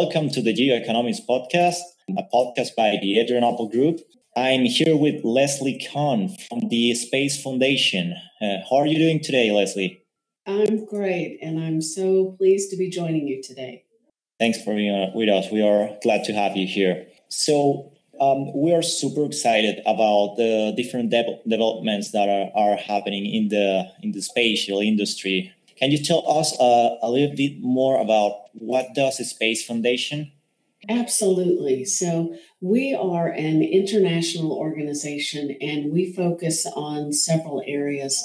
Welcome to the Geoeconomics Podcast, a podcast by the Adrianople Group. I'm here with Leslie Conn from the Space Foundation. Uh, how are you doing today, Leslie? I'm great, and I'm so pleased to be joining you today. Thanks for being uh, with us. We are glad to have you here. So, um, we are super excited about the different de- developments that are, are happening in the in the spatial industry. Can you tell us uh, a little bit more about what does the Space Foundation? Absolutely. So we are an international organization and we focus on several areas.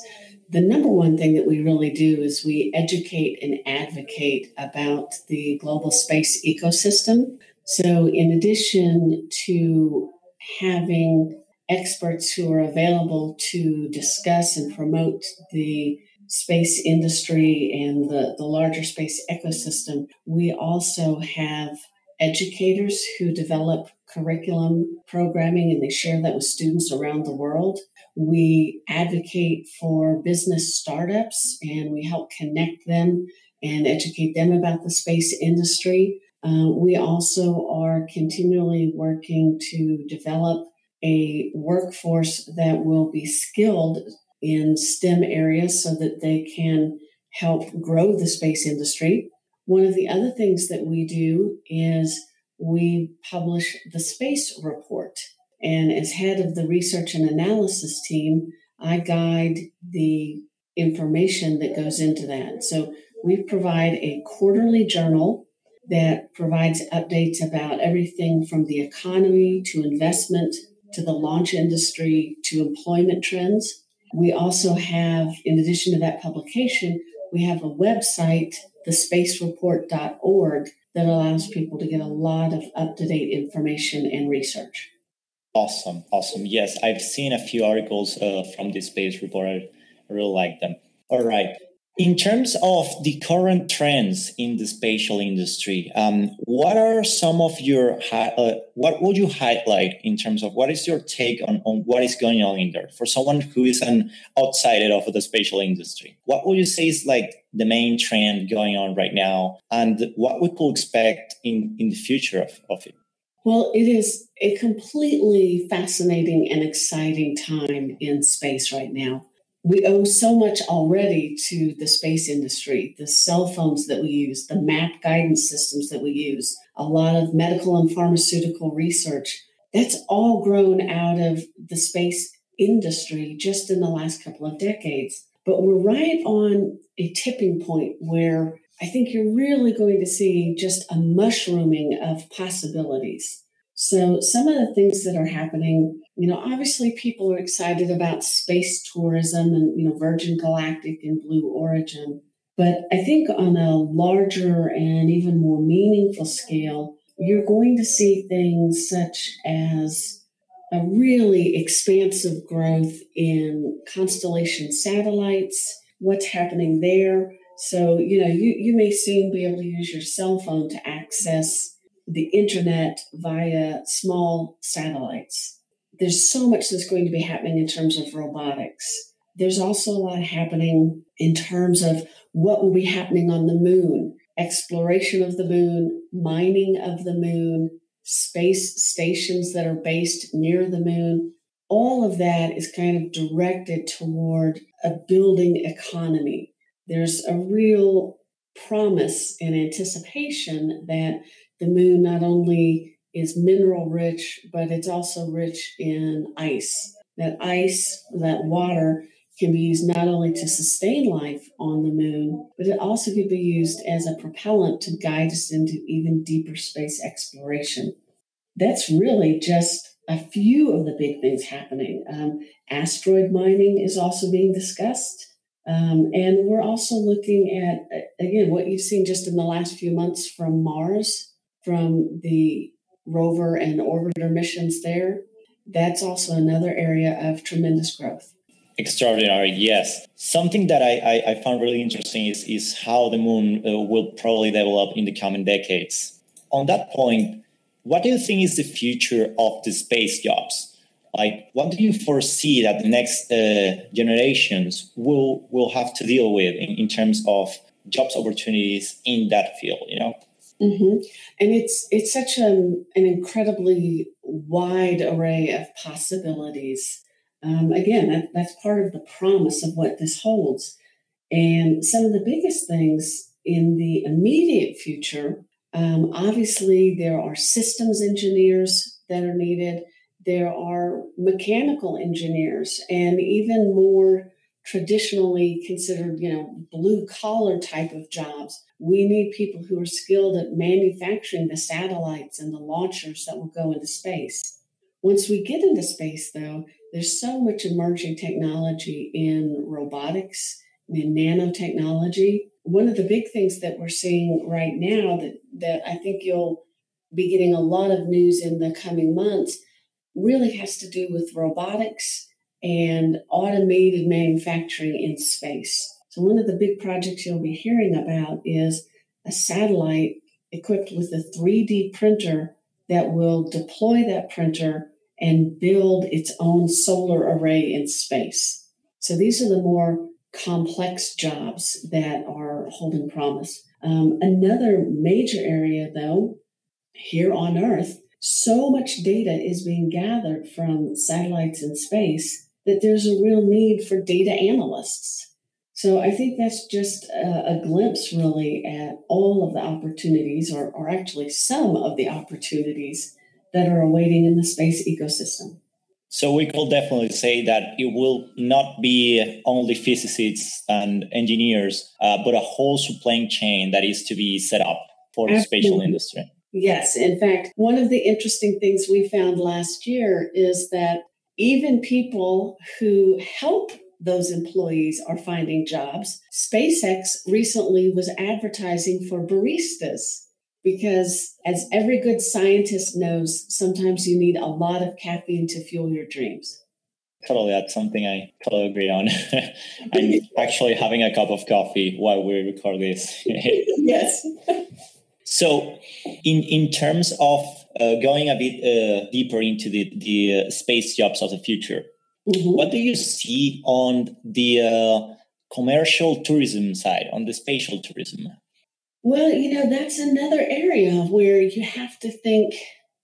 The number one thing that we really do is we educate and advocate about the global space ecosystem. So, in addition to having experts who are available to discuss and promote the space industry and the, the larger space ecosystem, we also have educators who develop curriculum programming and they share that with students around the world. We advocate for business startups and we help connect them and educate them about the space industry. Uh, we also are continually working to develop a workforce that will be skilled in STEM areas so that they can help grow the space industry. One of the other things that we do is we publish the space report. And as head of the research and analysis team, I guide the information that goes into that. So we provide a quarterly journal that provides updates about everything from the economy to investment to the launch industry to employment trends. We also have, in addition to that publication, we have a website, thespacereport.org, that allows people to get a lot of up to date information and research. Awesome, awesome. Yes, I've seen a few articles uh, from the space report. I really like them. All right. In terms of the current trends in the spatial industry, um, what are some of your uh, what would you highlight in terms of what is your take on, on what is going on in there for someone who is an outsider of the spatial industry? What would you say is like the main trend going on right now, and what we could expect in in the future of, of it? Well, it is a completely fascinating and exciting time in space right now we owe so much already to the space industry, the cell phones that we use, the map guidance systems that we use, a lot of medical and pharmaceutical research. That's all grown out of the space industry just in the last couple of decades. But we're right on a tipping point where I think you're really going to see just a mushrooming of possibilities. So, some of the things that are happening, you know, obviously people are excited about space tourism and, you know, Virgin Galactic and Blue Origin. But I think on a larger and even more meaningful scale, you're going to see things such as a really expansive growth in constellation satellites, what's happening there. So, you know, you, you may soon be able to use your cell phone to access the internet via small satellites. There's so much that's going to be happening in terms of robotics. There's also a lot happening in terms of what will be happening on the moon, exploration of the moon, mining of the moon, space stations that are based near the moon. All of that is kind of directed toward a building economy. There's a real promise and anticipation that the moon not only is mineral rich, but it's also rich in ice. That ice, that water, can be used not only to sustain life on the moon, but it also could be used as a propellant to guide us into even deeper space exploration. That's really just a few of the big things happening. Um, asteroid mining is also being discussed. Um, and we're also looking at, again, what you've seen just in the last few months from Mars from the rover and orbiter missions there. That's also another area of tremendous growth. Extraordinary, yes. Something that I, I, I found really interesting is, is how the moon uh, will probably develop in the coming decades. On that point, what do you think is the future of the space jobs? Like, what do you foresee that the next uh, generations will will have to deal with in, in terms of jobs opportunities in that field? You know. Mm-hmm. And it's it's such an, an incredibly wide array of possibilities. Um, again, that, that's part of the promise of what this holds. And some of the biggest things in the immediate future, um, obviously, there are systems engineers that are needed. There are mechanical engineers, and even more traditionally considered, you know, blue collar type of jobs. We need people who are skilled at manufacturing the satellites and the launchers that will go into space. Once we get into space, though, there's so much emerging technology in robotics, in nanotechnology. One of the big things that we're seeing right now that, that I think you'll be getting a lot of news in the coming months really has to do with robotics and automated manufacturing in space. So, one of the big projects you'll be hearing about is a satellite equipped with a 3D printer that will deploy that printer and build its own solar array in space. So, these are the more complex jobs that are holding promise. Um, another major area, though, here on Earth, so much data is being gathered from satellites in space that there's a real need for data analysts. So I think that's just a, a glimpse, really, at all of the opportunities, or, or actually some of the opportunities that are awaiting in the space ecosystem. So we could definitely say that it will not be only physicists and engineers, uh, but a whole supply chain that is to be set up for Absolutely. the spatial industry. Yes. In fact, one of the interesting things we found last year is that even people who help those employees are finding jobs. SpaceX recently was advertising for baristas because, as every good scientist knows, sometimes you need a lot of caffeine to fuel your dreams. Totally, that's something I totally agree on. I'm actually having a cup of coffee while we record this. yes. So, in in terms of going a bit uh, deeper into the the uh, space jobs of the future, mm-hmm. what do you see on the uh, commercial tourism side, on the spatial tourism? Well, you know that's another area where you have to think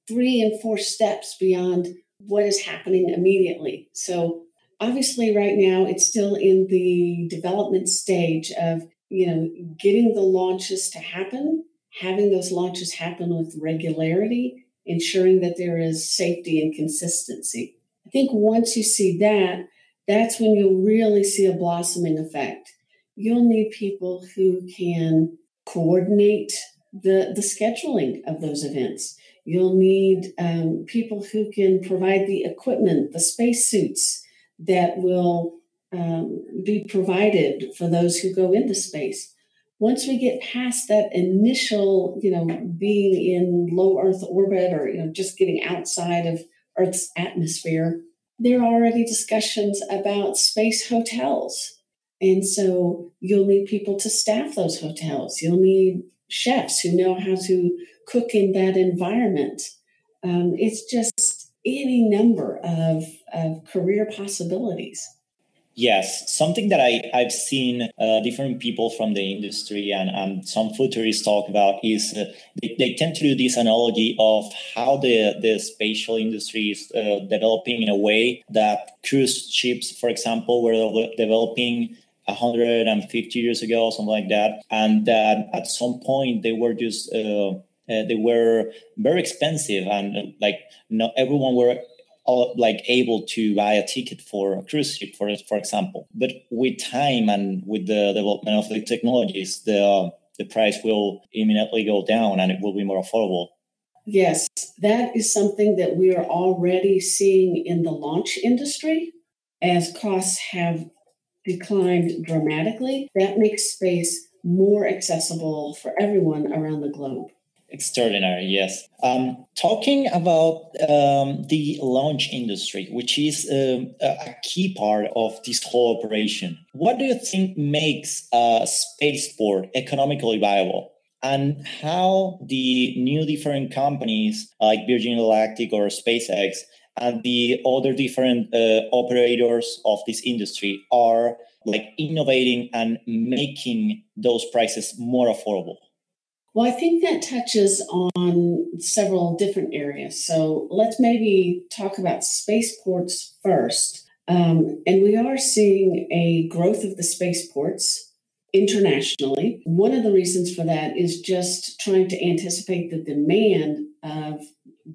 three and four steps beyond what is happening immediately. So, obviously, right now it's still in the development stage of you know getting the launches to happen having those launches happen with regularity, ensuring that there is safety and consistency. I think once you see that, that's when you'll really see a blossoming effect. You'll need people who can coordinate the, the scheduling of those events. You'll need um, people who can provide the equipment, the spacesuits that will um, be provided for those who go into space once we get past that initial, you know, being in low Earth orbit or, you know, just getting outside of Earth's atmosphere, there are already discussions about space hotels. And so you'll need people to staff those hotels. You'll need chefs who know how to cook in that environment. Um, it's just any number of, of career possibilities. Yes, something that I, I've seen uh, different people from the industry and, and some futurists talk about is uh, they, they, tend to do this analogy of how the, the spatial industry is uh, developing in a way that cruise ships, for example, were developing 150 years ago, or something like that. And that at some point they were just uh, uh, they were very expensive and like not everyone were like able to buy a ticket for a cruise ship, for for example. But with time and with the development of the technologies, the the price will immediately go down and it will be more affordable. Yes, that is something that we are already seeing in the launch industry as costs have declined dramatically. That makes space more accessible for everyone around the globe. Extraordinary, yes. Um, talking about um, the launch industry, which is um, a key part of this whole operation, what do you think makes a spaceport economically viable? And how the new different companies like Virgin Galactic or SpaceX and the other different uh, operators of this industry are like innovating and making those prices more affordable? Well, I think that touches on several different areas. So let's maybe talk about spaceports first. Um, and we are seeing a growth of the spaceports internationally. One of the reasons for that is just trying to anticipate the demand of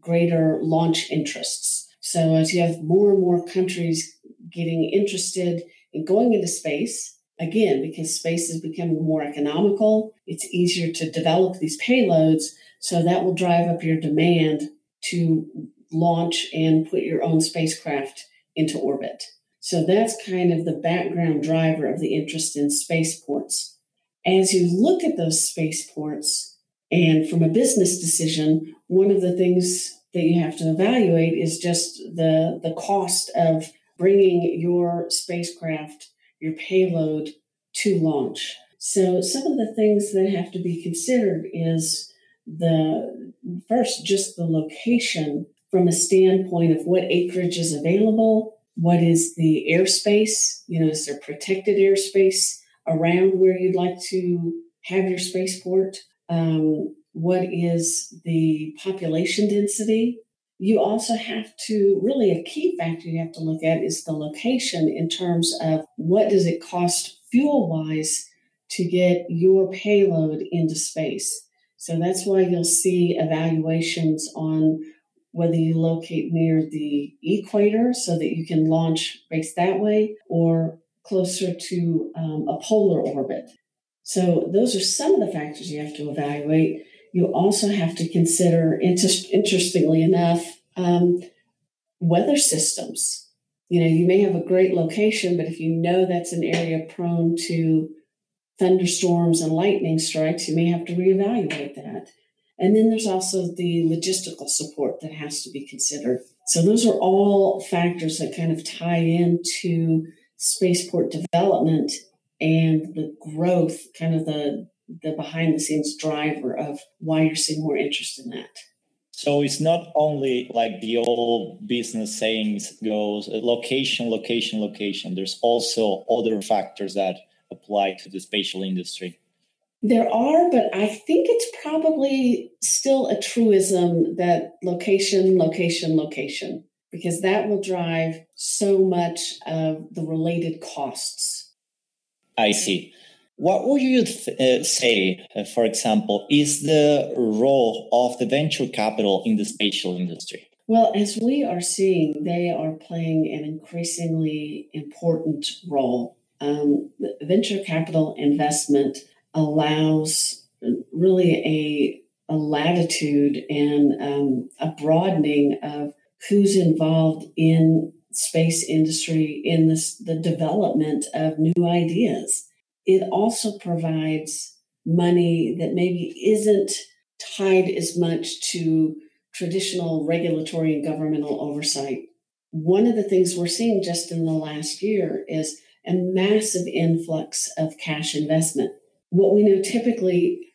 greater launch interests. So, as you have more and more countries getting interested in going into space, again, because space is becoming more economical, it's easier to develop these payloads. So, that will drive up your demand to launch and put your own spacecraft into orbit. So, that's kind of the background driver of the interest in spaceports. As you look at those spaceports, and from a business decision, one of the things that you have to evaluate is just the, the cost of bringing your spacecraft, your payload to launch. So, some of the things that have to be considered is the first, just the location from a standpoint of what acreage is available, what is the airspace, you know, is there protected airspace around where you'd like to have your spaceport? Um, what is the population density? You also have to really a key factor you have to look at is the location in terms of what does it cost fuel wise to get your payload into space. So that's why you'll see evaluations on whether you locate near the equator so that you can launch based that way or closer to um, a polar orbit. So those are some of the factors you have to evaluate you also have to consider, inter- interestingly enough, um, weather systems. You know, you may have a great location, but if you know that's an area prone to thunderstorms and lightning strikes, you may have to reevaluate that. And then there's also the logistical support that has to be considered. So those are all factors that kind of tie into spaceport development and the growth, kind of the the behind the scenes driver of why you're seeing more interest in that. So it's not only like the old business sayings goes uh, location, location, location. There's also other factors that apply to the spatial industry. There are, but I think it's probably still a truism that location, location, location, because that will drive so much of the related costs. I see. What would you th- uh, say, uh, for example, is the role of the venture capital in the spatial industry? Well, as we are seeing, they are playing an increasingly important role. Um, venture capital investment allows really a, a latitude and um, a broadening of who's involved in space industry in this, the development of new ideas it also provides money that maybe isn't tied as much to traditional regulatory and governmental oversight. One of the things we're seeing just in the last year is a massive influx of cash investment. What we know typically,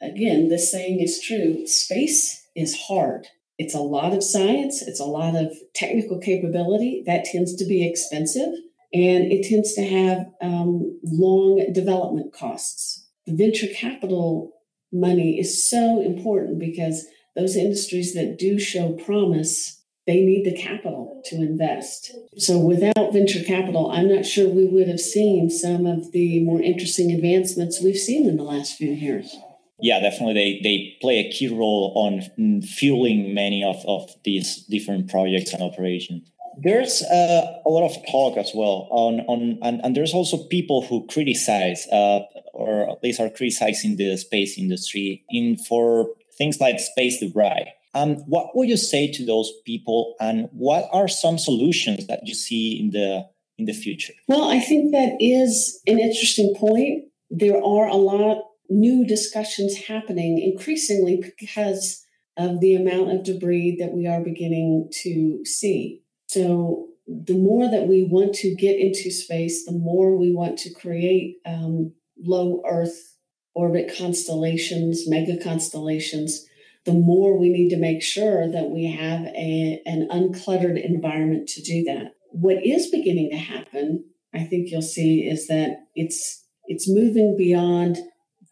again, this saying is true space is hard. It's a lot of science, it's a lot of technical capability. That tends to be expensive and it tends to have um, long development costs. The venture capital money is so important because those industries that do show promise they need the capital to invest. So without venture capital, I'm not sure we would have seen some of the more interesting advancements we've seen in the last few years. Yeah, definitely. They, they play a key role on fueling many of, of these different projects and operations there's uh, a lot of talk as well on on and, and there's also people who criticize uh, or at least are criticizing the space industry in for things like space debris. Um, what would you say to those people, and what are some solutions that you see in the in the future? Well, I think that is an interesting point. There are a lot of new discussions happening increasingly because of the amount of debris that we are beginning to see. So the more that we want to get into space, the more we want to create um, low Earth orbit constellations, mega constellations, the more we need to make sure that we have a, an uncluttered environment to do that. What is beginning to happen, I think you'll see, is that it's it's moving beyond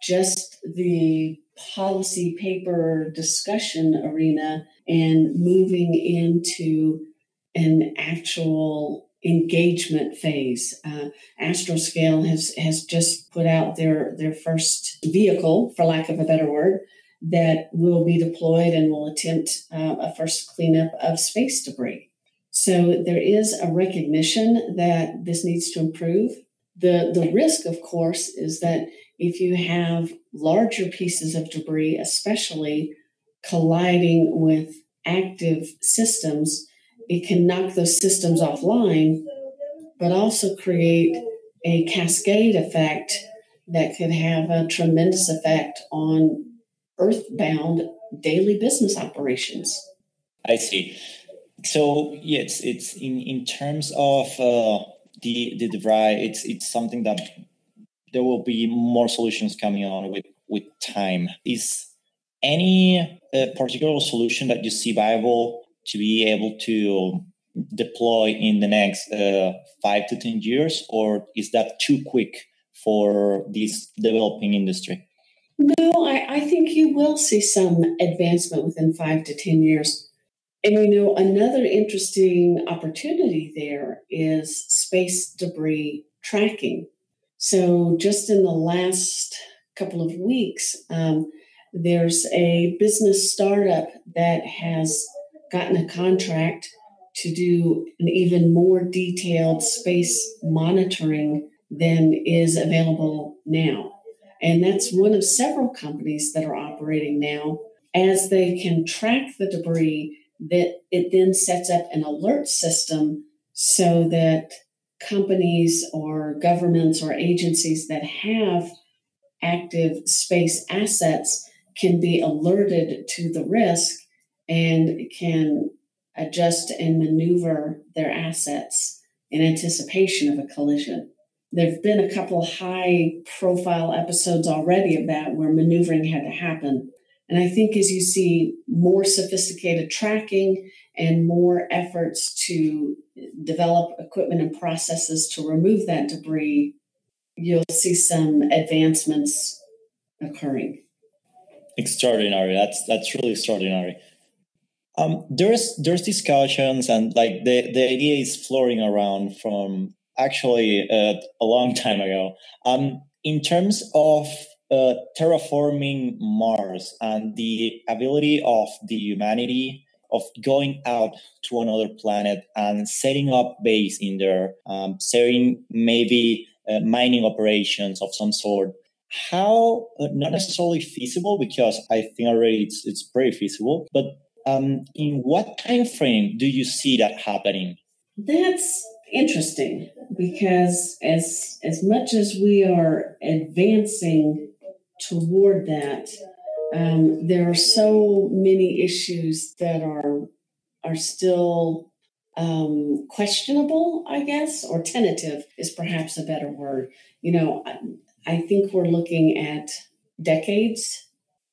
just the policy paper discussion arena and moving into an actual engagement phase. Uh, Astroscale has has just put out their their first vehicle, for lack of a better word, that will be deployed and will attempt uh, a first cleanup of space debris. So there is a recognition that this needs to improve. The, the risk, of course, is that if you have larger pieces of debris, especially colliding with active systems, it can knock those systems offline, but also create a cascade effect that could have a tremendous effect on earthbound daily business operations. I see. So yes, it's in in terms of uh, the the debris. It's it's something that there will be more solutions coming on with with time. Is any uh, particular solution that you see viable to be able to deploy in the next uh, five to ten years, or is that too quick for this developing industry? No, I, I think you will see some advancement within five to 10 years. And you know, another interesting opportunity there is space debris tracking. So, just in the last couple of weeks, um, there's a business startup that has gotten a contract to do an even more detailed space monitoring than is available now. And that's one of several companies that are operating now. As they can track the debris, that it then sets up an alert system so that companies or governments or agencies that have active space assets can be alerted to the risk and can adjust and maneuver their assets in anticipation of a collision. There have been a couple high profile episodes already of that where maneuvering had to happen. And I think as you see more sophisticated tracking and more efforts to develop equipment and processes to remove that debris, you'll see some advancements occurring. Extraordinary. That's that's really extraordinary. Um, there's there's discussions and like the, the idea is floating around from actually uh, a long time ago. Um, in terms of uh, terraforming Mars and the ability of the humanity of going out to another planet and setting up base in there, um, setting maybe uh, mining operations of some sort. How uh, not necessarily feasible because I think already it's it's pretty feasible, but um, in what time frame do you see that happening? That's interesting because as as much as we are advancing toward that, um, there are so many issues that are are still um, questionable, I guess, or tentative is perhaps a better word. You know, I, I think we're looking at decades,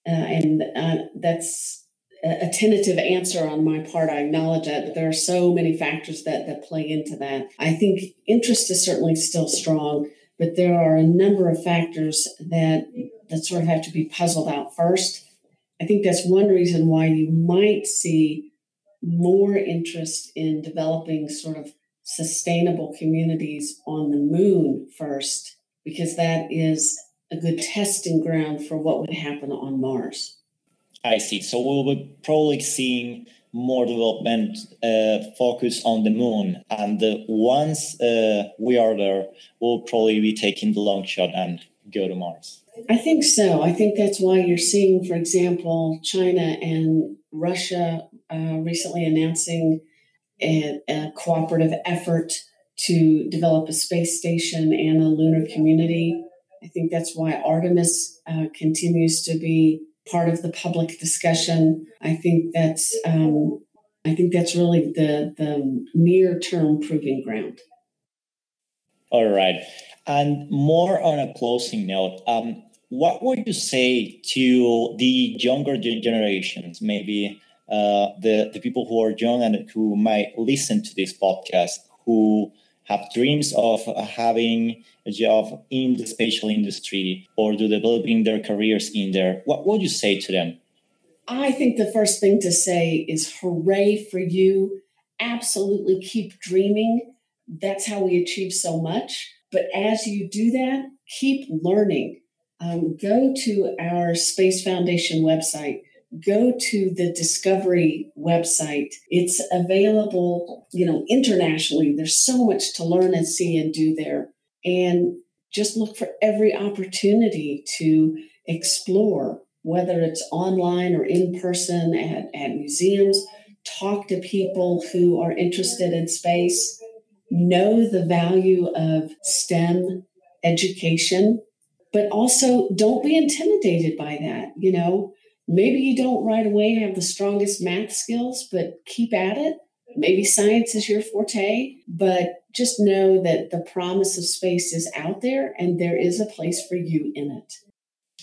uh, and uh, that's a tentative answer on my part. I acknowledge that, but there are so many factors that that play into that. I think interest is certainly still strong, but there are a number of factors that that sort of have to be puzzled out first. I think that's one reason why you might see more interest in developing sort of sustainable communities on the moon first, because that is a good testing ground for what would happen on Mars. I see. So we'll be probably seeing more development uh, focus on the moon. And uh, once uh, we are there, we'll probably be taking the long shot and go to Mars. I think so. I think that's why you're seeing, for example, China and Russia uh, recently announcing a, a cooperative effort to develop a space station and a lunar community. I think that's why Artemis uh, continues to be part of the public discussion. I think that's um, I think that's really the the near term proving ground. All right, and more on a closing note. Um, what would you say to the younger generations, maybe uh, the the people who are young and who might listen to this podcast, who have dreams of having a job in the spatial industry or to developing their careers in there, what would you say to them? I think the first thing to say is hooray for you. Absolutely keep dreaming. That's how we achieve so much. But as you do that, keep learning. Um, go to our Space Foundation website. Go to the Discovery website. It's available, you know, internationally. There's so much to learn and see and do there. And just look for every opportunity to explore, whether it's online or in person at, at museums. Talk to people who are interested in space. Know the value of STEM education, but also don't be intimidated by that. You know, maybe you don't right away have the strongest math skills, but keep at it. Maybe science is your forte, but just know that the promise of space is out there and there is a place for you in it.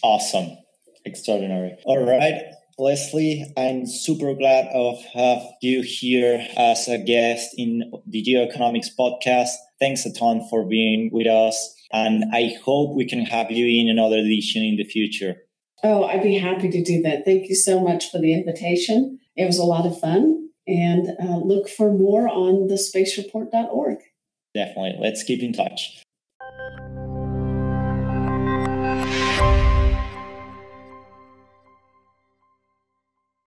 Awesome. Extraordinary. All right. Leslie, I'm super glad of have you here as a guest in the Geoeconomics podcast. Thanks a ton for being with us. And I hope we can have you in another edition in the future. Oh, I'd be happy to do that. Thank you so much for the invitation. It was a lot of fun. And uh, look for more on the spacereport.org. Definitely. Let's keep in touch.